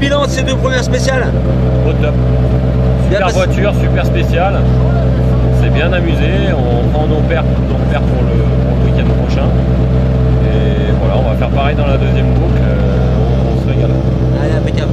Bilan de ces deux premières spéciales Au top. Super voiture, super spéciale. C'est bien amusé. On prend nos pertes, nos repères pour le, pour le week-end prochain. Et voilà, on va faire pareil dans la deuxième boucle. Euh, on, on se régale. Allez, impeccable.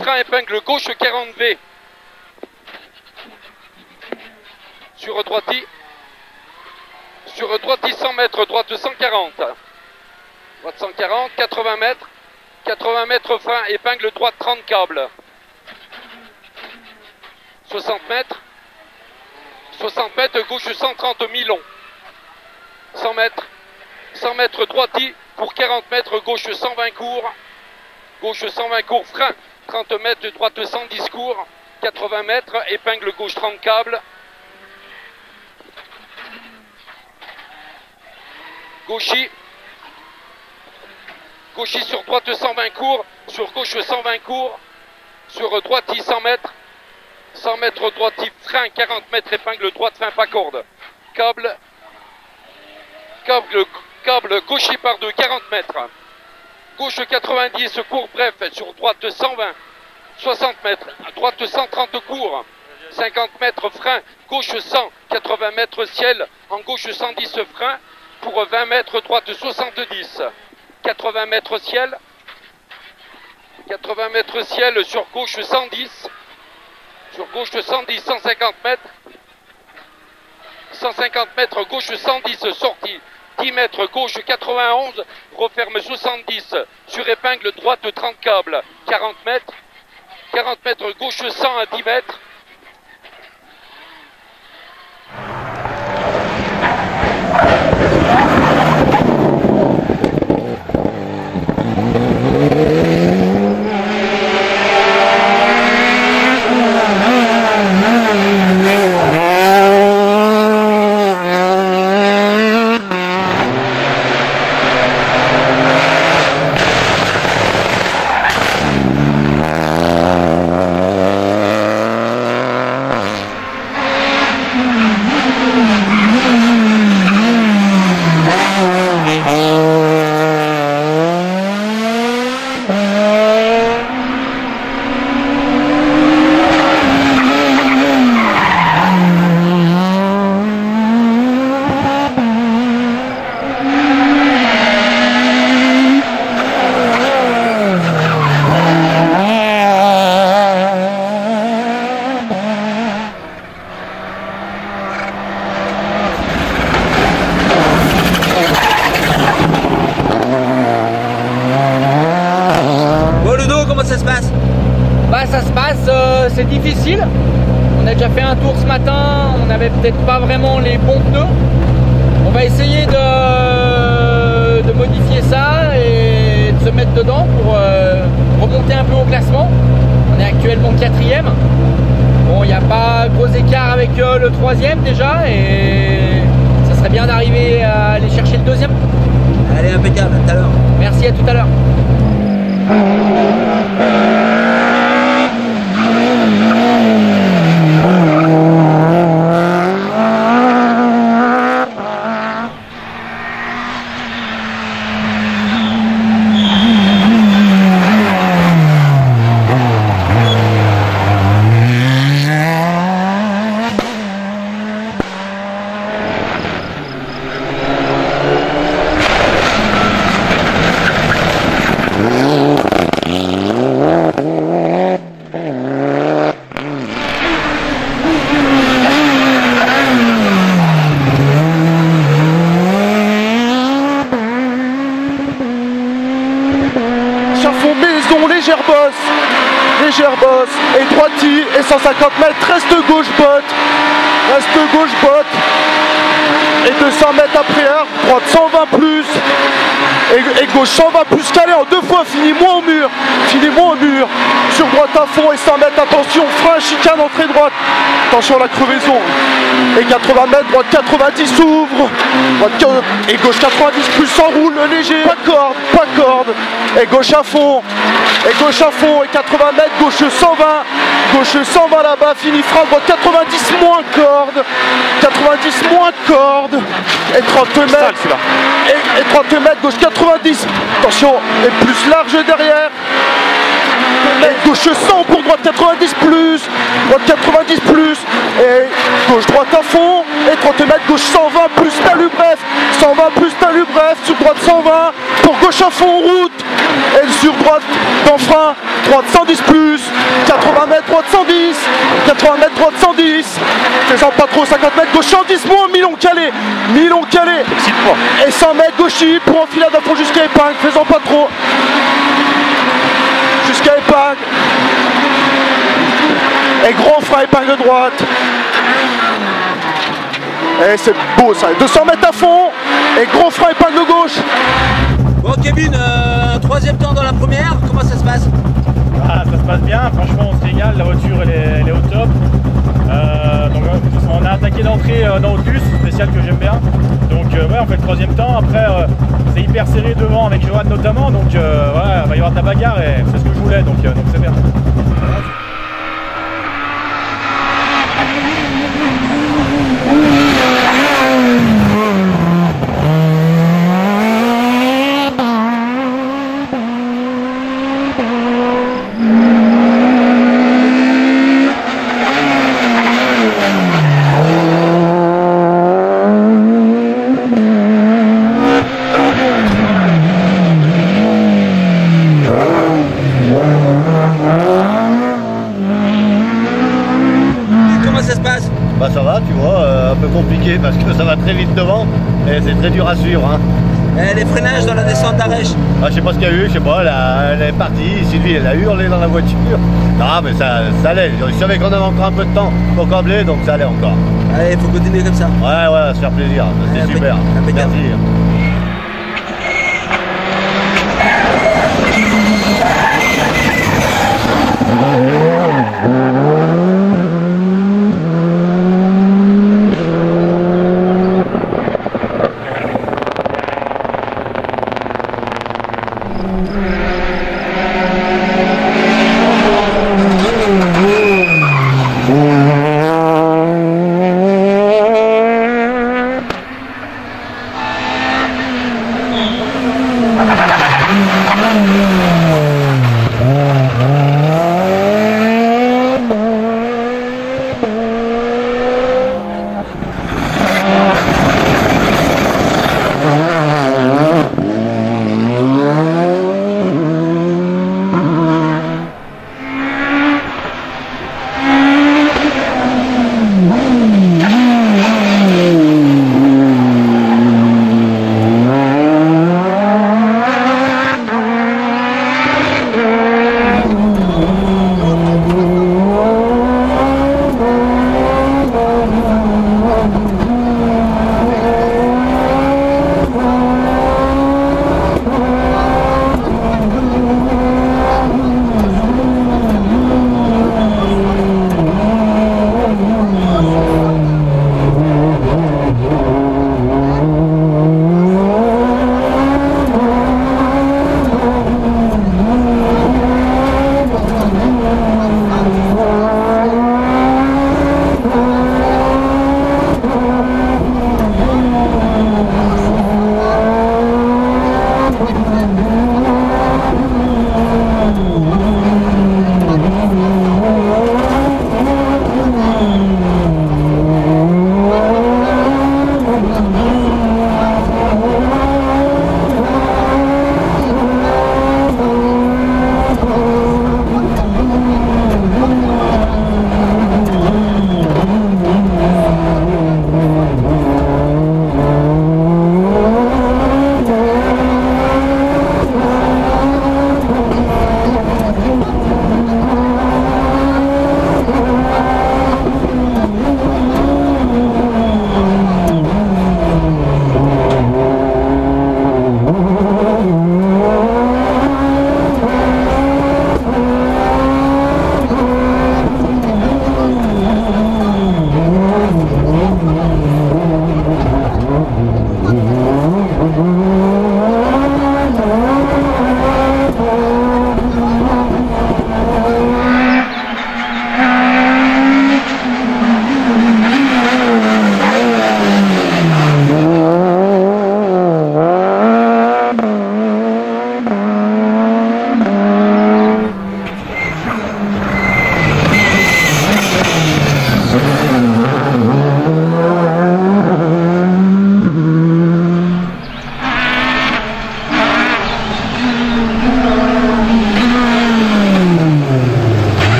Frein épingle gauche 40V. Sur droiti. Sur droiti 100 mètres, droite 140. Droite 140, 80 mètres. 80 mètres frein, épingle droite 30 câbles. 60 mètres. 60 mètres, gauche 130 milon. 100 mètres. 100 mètres droiti pour 40 mètres, gauche 120 cours. Gauche 120 cours, frein 30 mètres, droite 110 cours, 80 mètres, épingle gauche 30 câbles. Gauchy. Gauchy sur droite 120 cours, sur gauche 120 cours, sur droite 100 mètres. 100 mètres droite frein, 40 mètres, épingle droite, fin pas corde. Câble. Câble, câble gauchy par deux, 40 mètres. Gauche 90, court bref, sur droite 120, 60 mètres, droite 130 cours, 50 mètres frein, gauche 100, 80 mètres ciel, en gauche 110 frein, pour 20 mètres droite 70, 80 mètres ciel, 80 mètres ciel sur gauche 110, sur gauche 110, 150 mètres, 150 mètres gauche 110 sortie, 10 mètres gauche 91, referme 70, sur épingle droite 30 câbles, 40 mètres, 40 mètres gauche 100 à 10 mètres, Bon Ludo, comment ça se passe Bah ça se passe, euh, c'est difficile. On a déjà fait un tour ce matin, on n'avait peut-être pas vraiment les bons pneus. On va essayer de, de modifier ça et de se mettre dedans pour euh, remonter un peu au classement. On est actuellement quatrième. Bon, il n'y a pas gros écart avec euh, le troisième déjà et ça serait bien d'arriver à aller chercher le deuxième. Allez, impeccable, à tout à l'heure. Merci, à tout à l'heure. crevaison, légère bosse, légère bosse, et et 150 mètres, reste gauche botte, reste gauche botte, et 200 mètres après heure, droite 120 plus, et, et gauche 120 plus calé en deux fois, finis-moi au mur, finis-moi au mur, sur droite à fond et 100 mètres, attention, frein, chicane, entrée droite, attention à la crevaison, et 80 mètres, droite 90 s'ouvre, et gauche 90 plus s'enroule, léger, pas corde, pas corde, et gauche à fond, et gauche à fond, et 80 mètres, gauche 120, gauche 120 là-bas, fini droite 90 moins corde, 90 moins corde, et 30 mètres, et, et 30 mètres, gauche 90, attention, et plus large derrière, et gauche 100 pour droite 90 plus, droite 90 plus, et gauche droite à fond, et 30 mètres, gauche 120 plus talus bref, 120 plus talus bref, sur droite 120, pour gauche à fond route, et sur droite d'enfrein, droite 110 plus, 80 mètres, droite 110, 80 mètres, droite 110, faisant pas trop 50 mètres, gauche 110 moins, Milon calé, Milon calé, et 100 mètres gauchy pour enfilade à fond jusqu'à épingle, faisant pas trop Et grand frein épingle droite. Et c'est beau ça. 200 mètres à fond. Et grand frein épingle gauche. Bon, Kevin, euh, troisième temps dans la première, comment ça se passe? Ah, ça se passe bien, franchement on se régale, la voiture elle est, elle est au top. Euh, donc euh, on a attaqué d'entrée euh, dans Autus, spécial que j'aime bien. Donc ouais on fait le troisième temps, après c'est hyper serré devant avec Johan notamment, donc ouais, il va y avoir de la bagarre et c'est ce que je voulais, donc c'est bien. Comment ça se passe Bah ça va, tu vois, euh, un peu compliqué parce que ça va très vite devant et c'est très dur à suivre. Hein. Eh, Les freinages dans la descente d'Arèche Ah, je sais pas ce qu'il y a eu, je sais pas, elle, a- elle est partie, Sylvie elle a hurlé dans la voiture. Non mais ça, ça allait, je savais qu'on avait encore un peu de temps pour câbler donc ça allait encore. Allez, faut continuer comme ça. Ouais ouais, se faire plaisir, c'était super. impeccable. Merci. Thank